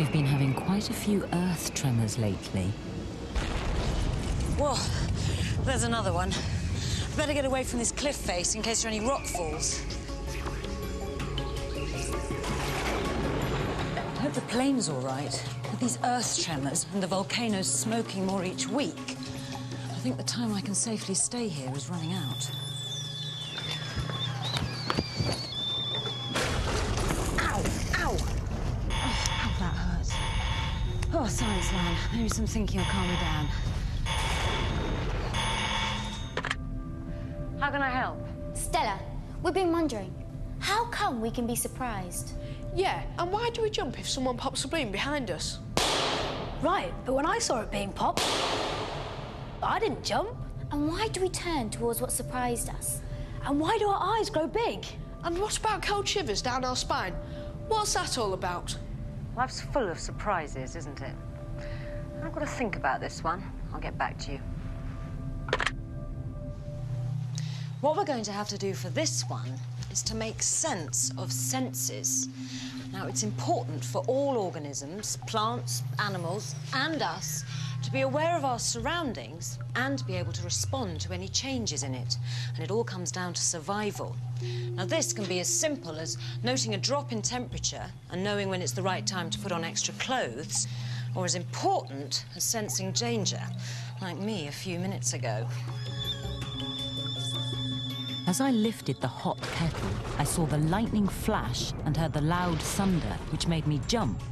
We've been having quite a few earth tremors lately. Whoa, there's another one. Better get away from this cliff face in case there are any rock falls. I hope the plane's all right. With these earth tremors and the volcanoes smoking more each week, I think the time I can safely stay here is running out. Science man. Maybe some thinking will calm me down. How can I help? Stella, we've been wondering, how come we can be surprised? Yeah, and why do we jump if someone pops a balloon behind us? Right, but when I saw it being popped, I didn't jump. And why do we turn towards what surprised us? And why do our eyes grow big? And what about cold shivers down our spine? What's that all about? Life's full of surprises, isn't it? I've got to think about this one. I'll get back to you. What we're going to have to do for this one is to make sense of senses. Now, it's important for all organisms, plants, animals, and us, to be aware of our surroundings and be able to respond to any changes in it. And it all comes down to survival. Now, this can be as simple as noting a drop in temperature and knowing when it's the right time to put on extra clothes, or as important as sensing danger, like me a few minutes ago. As I lifted the hot kettle, I saw the lightning flash and heard the loud thunder, which made me jump,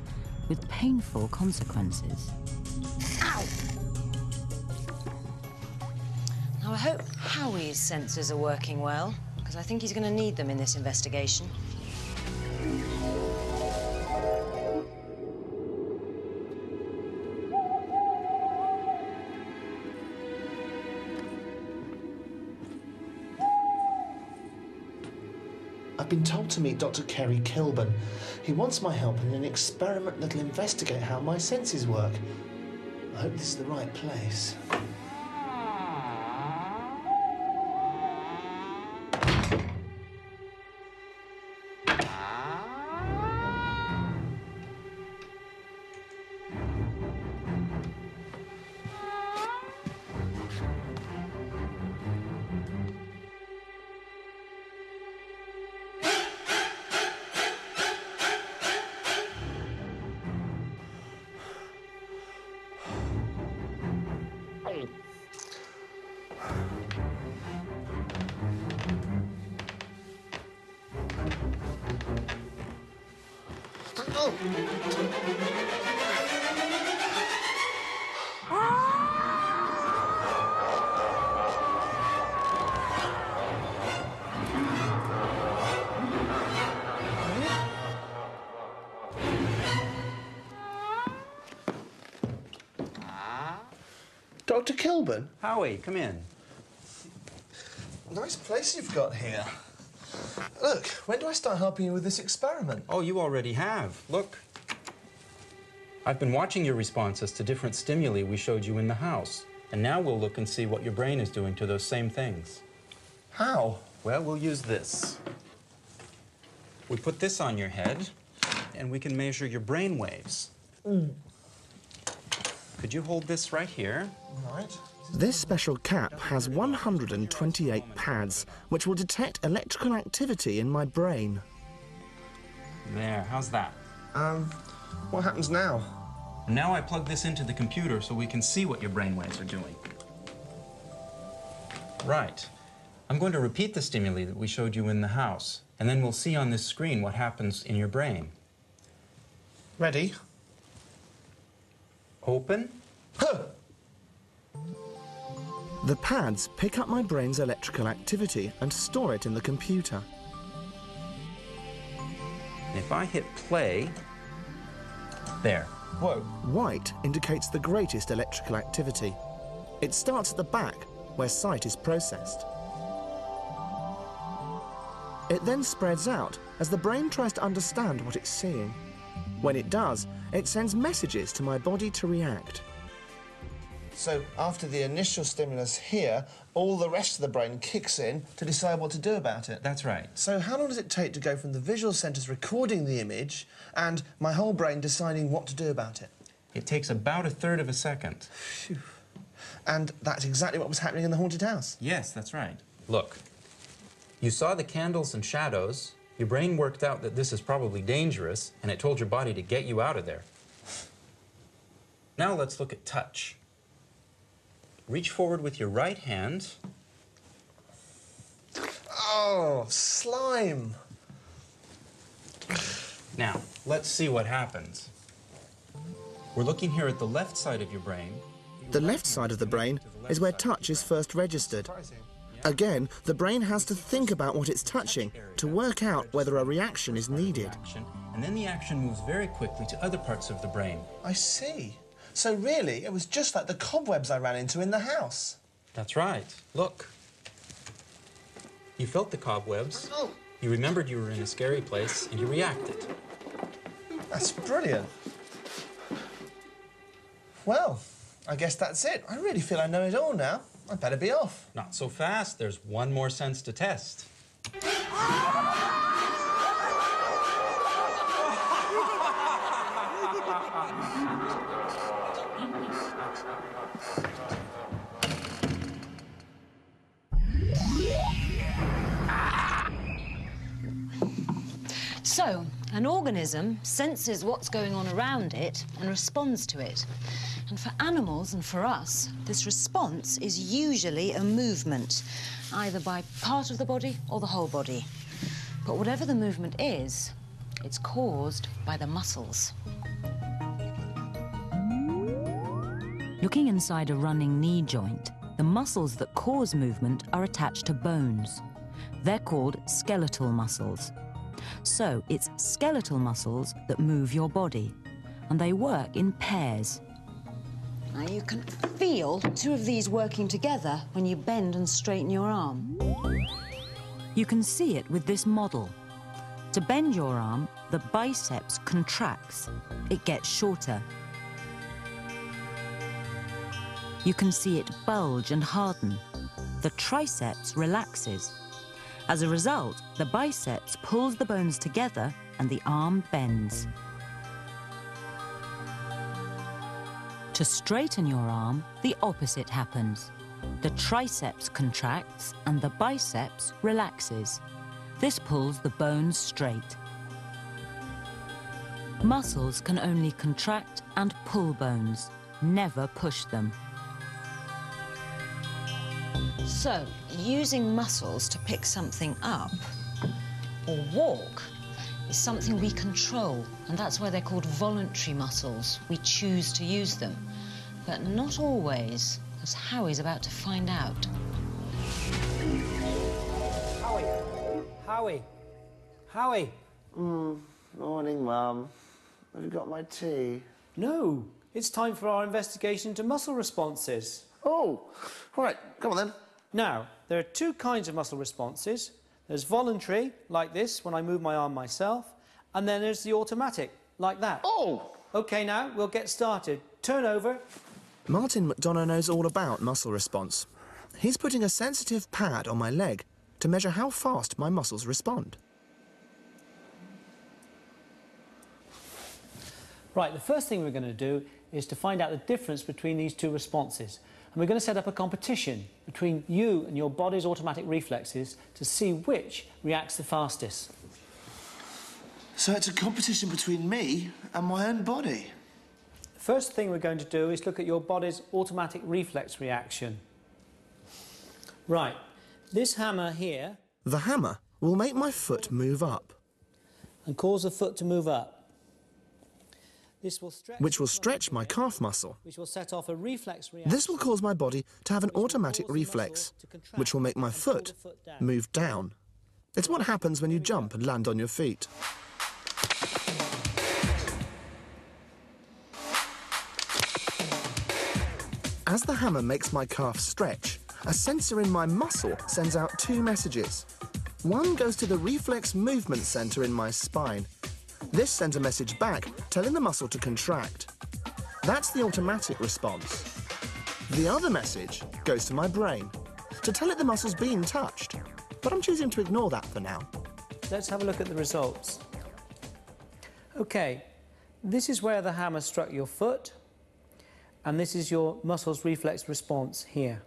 with painful consequences. Now, I hope Howie's sensors are working well, because I think he's going to need them in this investigation. I've been told to meet Dr. Kerry Kilburn. He wants my help in an experiment that'll investigate how my senses work. I hope this is the right place. Dr. Kilburn? Howie, come in. Nice place you've got here. Look, when do I start helping you with this experiment? Oh, you already have. Look. I've been watching your responses to different stimuli we showed you in the house. And now we'll look and see what your brain is doing to those same things. How? Well, we'll use this. We put this on your head, and we can measure your brain waves. Mm. Could you hold this right here? Right. This special cap has 128 pads, which will detect electrical activity in my brain. There, how's that? Um, what happens now? Now I plug this into the computer so we can see what your brain waves are doing. Right. I'm going to repeat the stimuli that we showed you in the house, and then we'll see on this screen what happens in your brain. Ready? Open. The pads pick up my brain's electrical activity and store it in the computer. If I hit play, there. Whoa. White indicates the greatest electrical activity. It starts at the back, where sight is processed. It then spreads out as the brain tries to understand what it's seeing. When it does, it sends messages to my body to react. So, after the initial stimulus here, all the rest of the brain kicks in to decide what to do about it. That's right. So, how long does it take to go from the visual centres recording the image and my whole brain deciding what to do about it? It takes about a third of a second. Phew. And that's exactly what was happening in the haunted house. Yes, that's right. Look, you saw the candles and shadows. Your brain worked out that this is probably dangerous, and it told your body to get you out of there. Now let's look at touch. Reach forward with your right hand. Oh, slime. Now, let's see what happens. We're looking here at the left side of your brain. The left side of the brain is where touch is first registered. Again, the brain has to think about what it's touching to work out whether a reaction is needed. And then the action moves very quickly to other parts of the brain. I see. So really, it was just like the cobwebs I ran into in the house. That's right. Look. You felt the cobwebs. Oh. You remembered you were in a scary place, and you reacted. That's brilliant. Well, I guess that's it. I really feel I know it all now. I better be off. Not so fast. There's one more sense to test. an organism senses what's going on around it and responds to it. And for animals and for us, this response is usually a movement, either by part of the body or the whole body. But whatever the movement is, it's caused by the muscles. Looking inside a running knee joint, the muscles that cause movement are attached to bones. They're called skeletal muscles. So it's skeletal muscles that move your body, and they work in pairs. Now you can feel two of these working together when you bend and straighten your arm. You can see it with this model. To bend your arm, the biceps contracts. It gets shorter. You can see it bulge and harden. The triceps relaxes. As a result, the biceps pulls the bones together and the arm bends. To straighten your arm, the opposite happens. The triceps contracts and the biceps relaxes. This pulls the bones straight. Muscles can only contract and pull bones, never push them. So, using muscles to pick something up or walk is something we control, and that's why they're called voluntary muscles. We choose to use them, but not always, as Howie's about to find out. Howie. Howie. Howie. Mm, morning, Mum. Have you got my tea? No, it's time for our investigation into muscle responses. Oh, all right, come on then. Now, there are two kinds of muscle responses. There's voluntary, like this, when I move my arm myself, and then there's the automatic, like that. Oh! Okay, now we'll get started. Turn over. Martin McDonough knows all about muscle response. He's putting a sensitive pad on my leg to measure how fast my muscles respond. Right, the first thing we're going to do is to find out the difference between these two responses. And we're going to set up a competition between you and your body's automatic reflexes to see which reacts the fastest. So it's a competition between me and my own body. The first thing we're going to do is look at your body's automatic reflex reaction. Right, this hammer here The hammer will make my foot move up, and cause the foot to move up. This will stretch which will stretch my calf muscle. which will set off a reflex reaction. This will cause my body to have an automatic cause the muscle reflex, which will make my foot move down. It's what happens when you jump and land on your feet. As the hammer makes my calf stretch, a sensor in my muscle sends out two messages. One goes to the reflex movement center in my spine. This sends a message back telling the muscle to contract. That's the automatic response. The other message goes to my brain to tell it the muscle's been touched. But I'm choosing to ignore that for now. Let's have a look at the results. Okay, this is where the hammer struck your foot, and this is your muscle's reflex response here.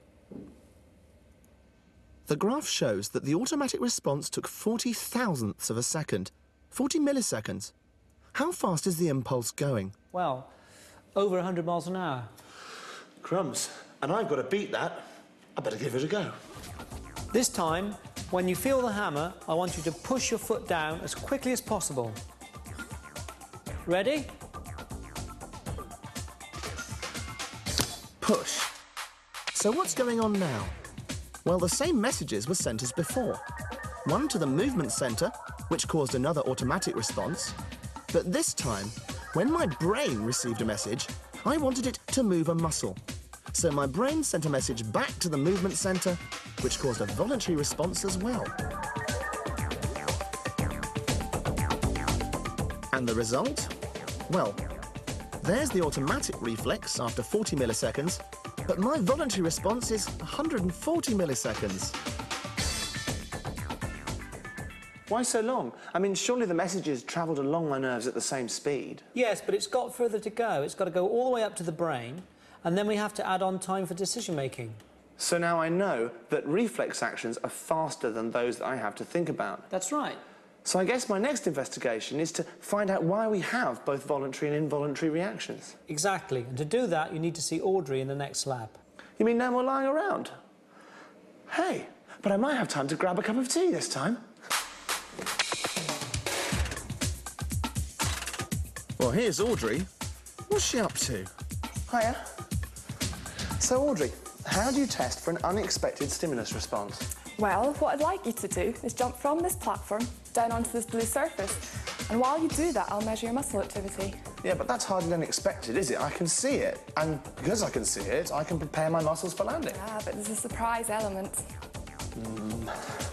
The graph shows that the automatic response took 40 thousandths of a second, 40 milliseconds. How fast is the impulse going? Well, over 100 miles an hour. Crumbs. And I've got to beat that. I better give it a go. This time, when you feel the hammer, I want you to push your foot down as quickly as possible. Ready? Push. So what's going on now? Well, the same messages were sent as before. One to the movement center, which caused another automatic response. But this time, when my brain received a message, I wanted it to move a muscle. So my brain sent a message back to the movement center, which caused a voluntary response as well. And the result? Well, there's the automatic reflex after 40 milliseconds, but my voluntary response is 140 milliseconds. Why so long? I mean, surely the messages travelled along my nerves at the same speed. Yes, but it's got further to go. It's got to go all the way up to the brain, and then we have to add on time for decision making. So now I know that reflex actions are faster than those that I have to think about. That's right. So I guess my next investigation is to find out why we have both voluntary and involuntary reactions. Exactly. And to do that, you need to see Audrey in the next lab. You mean no more lying around? Hey, but I might have time to grab a cup of tea this time. Well, here's Audrey. What's she up to? Hiya. So, Audrey, how do you test for an unexpected stimulus response? Well, what I'd like you to do is jump from this platform down onto this blue surface. And while you do that, I'll measure your muscle activity. Yeah, but that's hardly unexpected, is it? I can see it. And because I can see it, I can prepare my muscles for landing. Yeah, but there's a surprise element. Mm.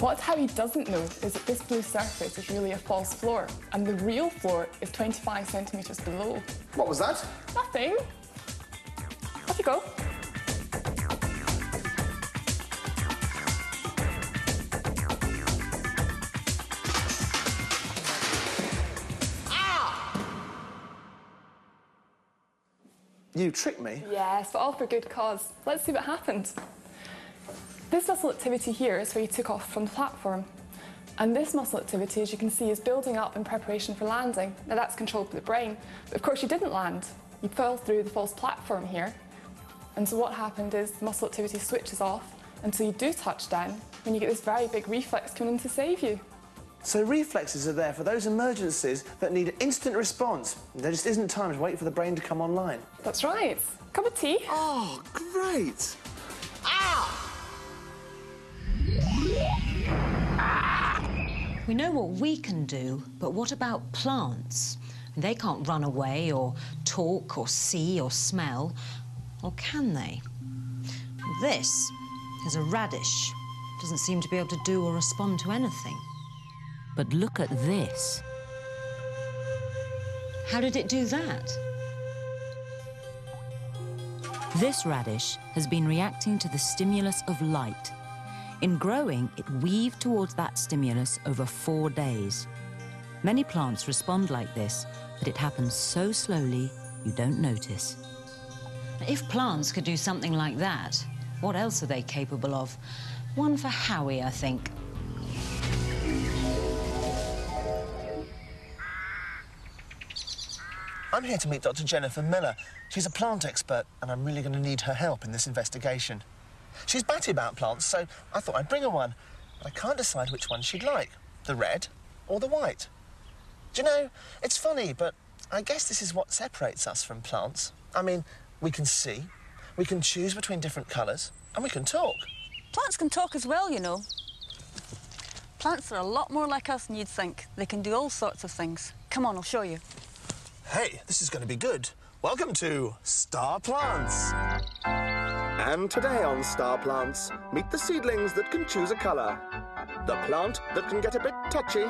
What Howie doesn't know is that this blue surface is really a false floor, and the real floor is 25 centimetres below. What was that? Nothing. Off you go. Ah! You tricked me? Yes, but all for good cause. Let's see what happened. This muscle activity here is where you took off from the platform. And this muscle activity, as you can see, is building up in preparation for landing. Now that's controlled by the brain. But of course you didn't land. You fell through the false platform here. And so what happened is the muscle activity switches off until you do touch down when you get this very big reflex coming in to save you. So reflexes are there for those emergencies that need instant response. There just isn't time to wait for the brain to come online. That's right. Cup of tea? Oh, great. Ah! We know what we can do, but what about plants? They can't run away or talk or see or smell. Or can they? This is a radish. Doesn't seem to be able to do or respond to anything. But look at this. How did it do that? This radish has been reacting to the stimulus of light. In growing, it weaved towards that stimulus over four days. Many plants respond like this, but it happens so slowly you don't notice. If plants could do something like that, what else are they capable of? One for Howie, I think. I'm here to meet Dr. Jennifer Miller. She's a plant expert, and I'm really going to need her help in this investigation. She's batty about plants, so I thought I'd bring her one. But I can't decide which one she'd like the red or the white. Do you know, it's funny, but I guess this is what separates us from plants. I mean, we can see, we can choose between different colours, and we can talk. Plants can talk as well, you know. Plants are a lot more like us than you'd think. They can do all sorts of things. Come on, I'll show you. Hey, this is going to be good. Welcome to Star Plants. And today on Star Plants, meet the seedlings that can choose a colour, the plant that can get a bit touchy,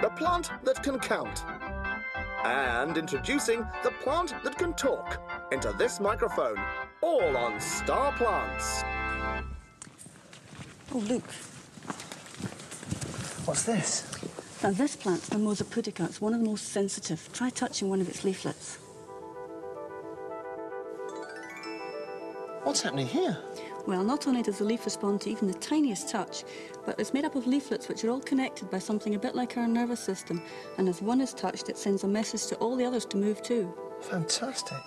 the plant that can count, and introducing the plant that can talk into this microphone, all on Star Plants. Oh, look. What's this? Now, this plant's Mimosa pudica. It's one of the most sensitive. Try touching one of its leaflets. What's happening here? Well, not only does the leaf respond to even the tiniest touch, but it's made up of leaflets which are all connected by something a bit like our nervous system. And as one is touched, it sends a message to all the others to move too. Fantastic.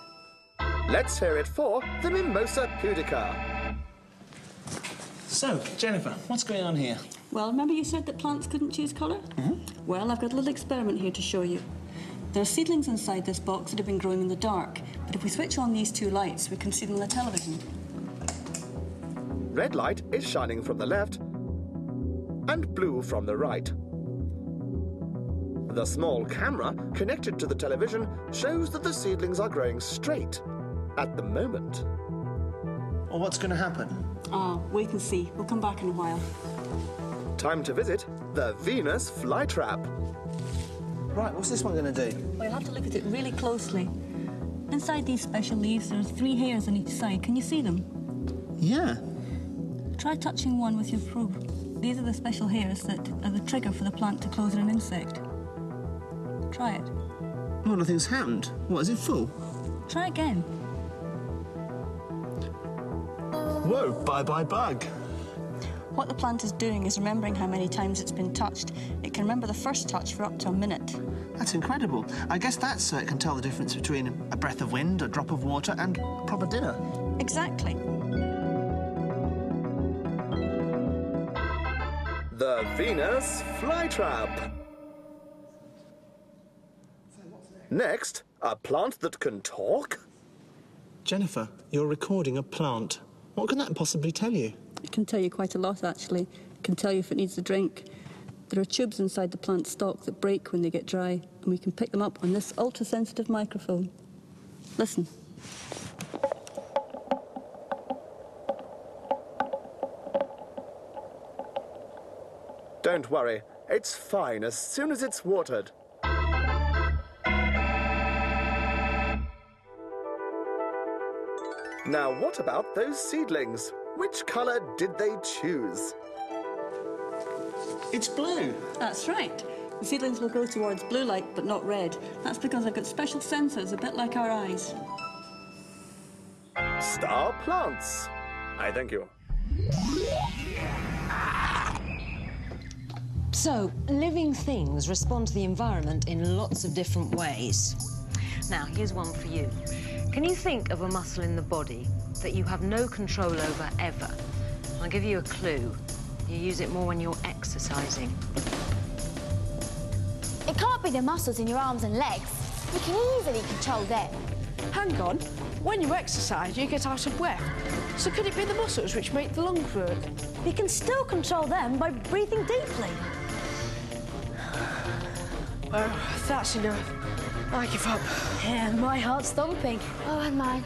Let's hear it for the Mimosa pudica. So, Jennifer, what's going on here? Well, remember you said that plants couldn't choose colour? Mm-hmm. Well, I've got a little experiment here to show you. There are seedlings inside this box that have been growing in the dark, but if we switch on these two lights, we can see them on the television. Red light is shining from the left and blue from the right. The small camera connected to the television shows that the seedlings are growing straight at the moment. Well, what's going to happen? Ah, wait and see. We'll come back in a while. Time to visit the Venus flytrap. Right, what's this one going to do? Well, you'll have to look at it really closely. Inside these special leaves, there are three hairs on each side. Can you see them? Yeah. Try touching one with your probe. These are the special hairs that are the trigger for the plant to close on an insect. Try it. Oh, nothing's happened. What, is it full? Try again. Whoa, bye-bye bug. What the plant is doing is remembering how many times it's been touched. It can remember the first touch for up to a minute. That's incredible. I guess that's so it can tell the difference between a breath of wind, a drop of water, and proper dinner. Exactly. The Venus flytrap. Next, a plant that can talk? Jennifer, you're recording a plant. What can that possibly tell you? It can tell you quite a lot, actually. It can tell you if it needs a drink. There are tubes inside the plant stalk that break when they get dry, and we can pick them up on this ultra-sensitive microphone. Listen. Don't worry, it's fine as soon as it's watered. Now, what about those seedlings? Which colour did they choose? It's blue. That's right. The seedlings will go towards blue light, but not red. That's because they've got special sensors, a bit like our eyes. Star plants. I thank you. So, living things respond to the environment in lots of different ways. Now, here's one for you. Can you think of a muscle in the body that you have no control over ever? I'll give you a clue. You use it more when you're exercising. It can't be the muscles in your arms and legs. You can easily control them. Hang on. When you exercise, you get out of breath. So could it be the muscles which make the lungs work? You can still control them by breathing deeply. Well, that's enough. I give up. Yeah, my heart's thumping. Oh, and mine.